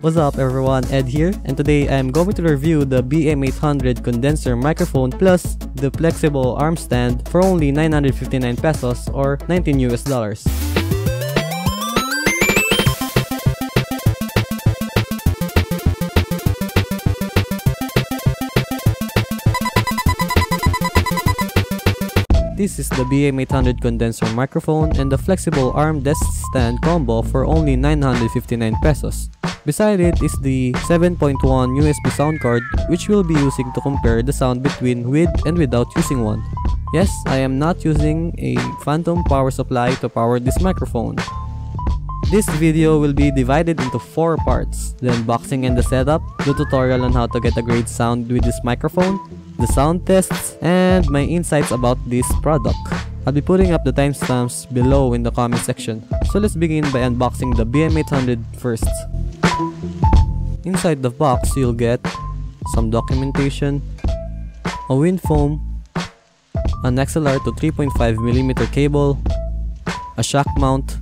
What's up everyone, Ed here, and today I'm going to review the BM800 condenser microphone plus the flexible arm stand for only 959 pesos or 19 US dollars. This is the BM800 condenser microphone and the flexible arm desk stand combo for only 959 pesos. Beside it is the 7.1 USB sound card which we'll be using to compare the sound between with and without using one. Yes, I am not using a phantom power supply to power this microphone. This video will be divided into 4 parts, the unboxing and the setup, the tutorial on how to get a great sound with this microphone, the sound tests, and my insights about this product. I'll be putting up the timestamps below in the comment section. So let's begin by unboxing the BM800 first. Inside the box, you'll get some documentation, a wind foam, an XLR to 3.5mm cable, a shock mount,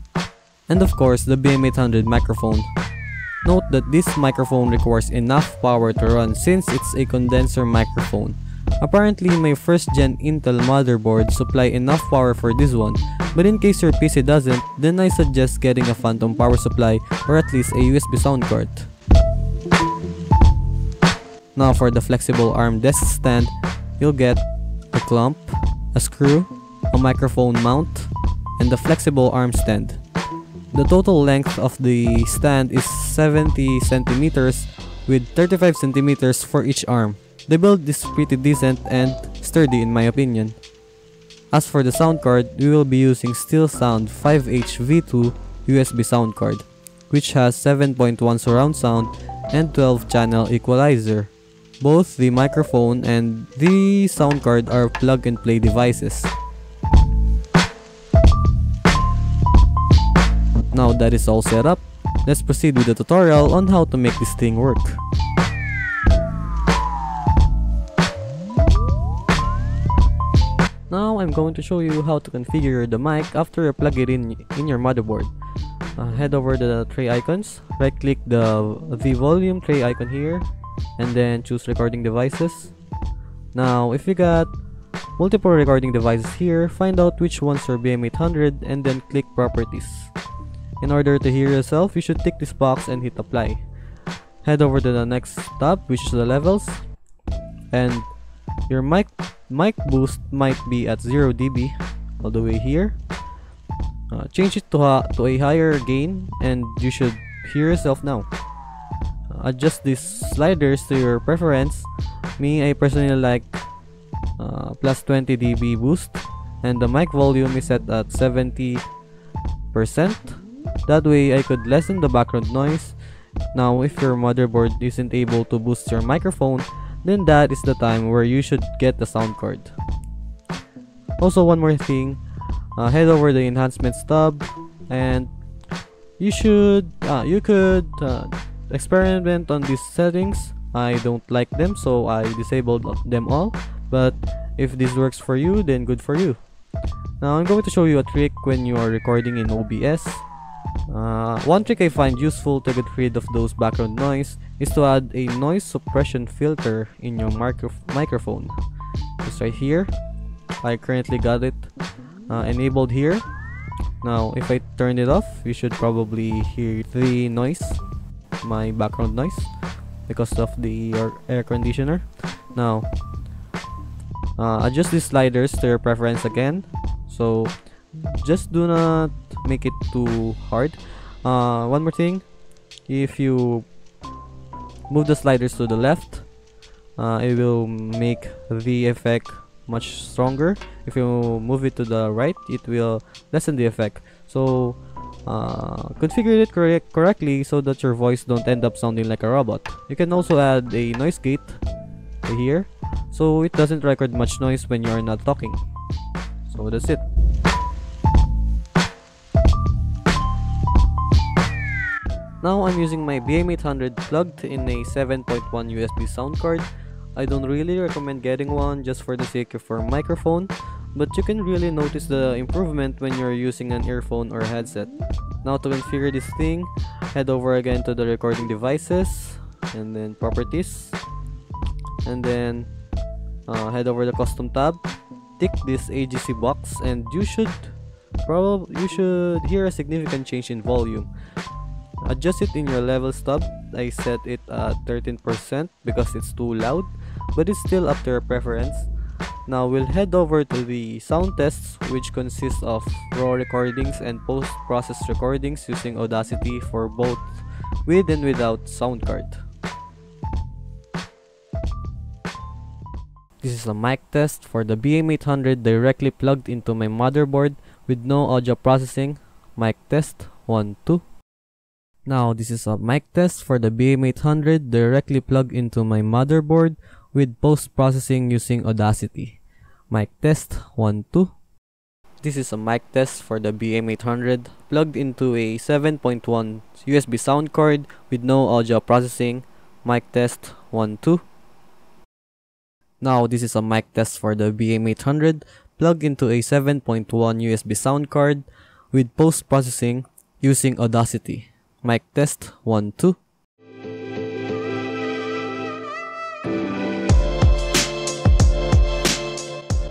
and of course the BM800 microphone. Note that this microphone requires enough power to run since it's a condenser microphone. Apparently my first gen Intel motherboard supply enough power for this one, but in case your PC doesn't, then I suggest getting a phantom power supply or at least a USB sound card. Now for the flexible arm desk stand, you'll get a clamp, a screw, a microphone mount, and the flexible arm stand. The total length of the stand is 70 centimeters with 35 centimeters for each arm. The build is pretty decent and sturdy in my opinion. As for the sound card, we will be using SteelSound 5H V2 USB sound card, which has 7.1 surround sound and 12 channel equalizer. Both the microphone and the sound card are plug and play devices. Now that is all set up, let's proceed with the tutorial on how to make this thing work. I'm going to show you how to configure the mic after you plug it in in your motherboard. Uh, head over to the tray icons, right click the, the volume tray icon here, and then choose recording devices. Now if you got multiple recording devices here, find out which ones are BM800 and then click properties. In order to hear yourself, you should tick this box and hit apply. Head over to the next tab which is the levels and your mic mic boost might be at 0 dB all the way here. Uh, change it to, a, to a higher gain and you should hear yourself now. Uh, adjust these sliders to your preference. Me, I personally like uh, plus 20 dB boost and the mic volume is set at 70%. That way I could lessen the background noise. Now if your motherboard isn't able to boost your microphone, then that is the time where you should get the sound card. Also, one more thing, uh, head over the enhancements tab and you should, uh, you could uh, experiment on these settings. I don't like them, so I disabled them all. But if this works for you, then good for you. Now I'm going to show you a trick when you are recording in OBS. Uh, one trick I find useful to get rid of those background noise is to add a noise suppression filter in your micro microphone. Just right here. I currently got it uh, enabled here. Now, if I turn it off, you should probably hear the noise, my background noise, because of the air conditioner. Now, uh, adjust these sliders to your preference again. So, just do not make it too hard. Uh, one more thing, if you move the sliders to the left uh, it will make the effect much stronger. If you move it to the right it will lessen the effect. So uh, configure it correct correctly so that your voice don't end up sounding like a robot. You can also add a noise gate here. So it doesn't record much noise when you are not talking. So that's it Now I'm using my BM800 plugged in a 7.1 USB sound card. I don't really recommend getting one just for the sake of your microphone, but you can really notice the improvement when you're using an earphone or headset. Now to configure this thing, head over again to the recording devices and then properties and then uh, head over the custom tab tick this AGC box and you should probably you should hear a significant change in volume adjust it in your levels tab I set it at 13% because it's too loud but it's still up to your preference now we'll head over to the sound tests which consists of raw recordings and post-process recordings using Audacity for both with and without sound card. This is a mic test for the BM800 directly plugged into my motherboard with no audio processing. Mic test 1 2. Now this is a mic test for the BM800 directly plugged into my motherboard with post-processing using Audacity. Mic test 1 2. This is a mic test for the BM800 plugged into a 7.1 USB sound card with no audio processing. Mic test 1 2. Now this is a mic test for the BM800 plugged into a 7.1 USB sound card with post-processing using Audacity. Mic test 1 2.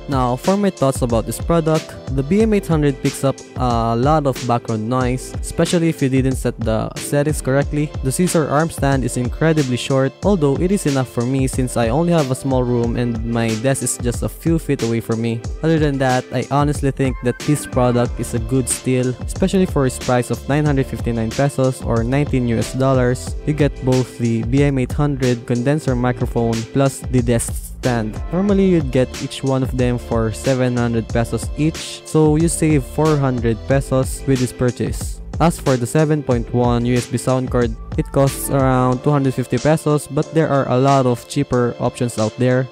Now, for my thoughts about this product, the BM800 picks up a lot of background noise, especially if you didn't set the settings correctly. The scissor arm stand is incredibly short, although it is enough for me since I only have a small room and my desk is just a few feet away from me. Other than that, I honestly think that this product is a good steal, especially for its price of 959 pesos or 19 US dollars. You get both the BM800 condenser microphone plus the desk stand. Normally, you'd get each one of them for 700 pesos each, so you save 400 pesos with this purchase. As for the 7.1 USB sound card, it costs around 250 pesos but there are a lot of cheaper options out there.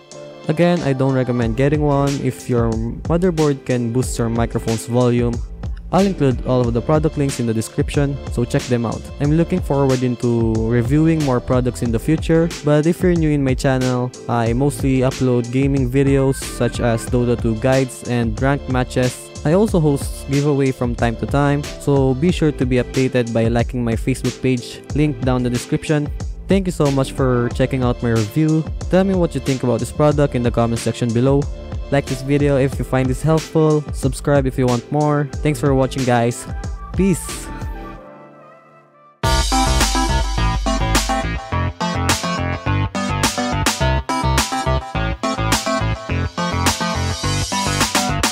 Again, I don't recommend getting one if your motherboard can boost your microphone's volume I'll include all of the product links in the description, so check them out. I'm looking forward into reviewing more products in the future, but if you're new in my channel, I mostly upload gaming videos such as Dota 2 guides and ranked matches. I also host giveaway from time to time, so be sure to be updated by liking my Facebook page, link down the description. Thank you so much for checking out my review. Tell me what you think about this product in the comment section below. Like this video if you find this helpful, subscribe if you want more. Thanks for watching guys. Peace!